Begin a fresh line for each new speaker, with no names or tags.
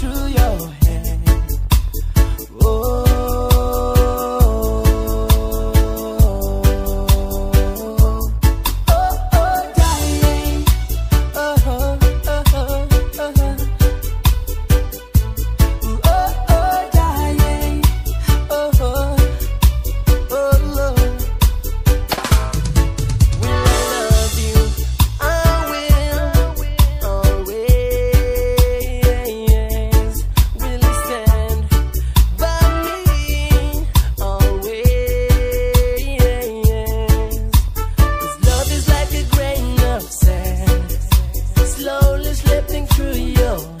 True. you. slowly slipping through your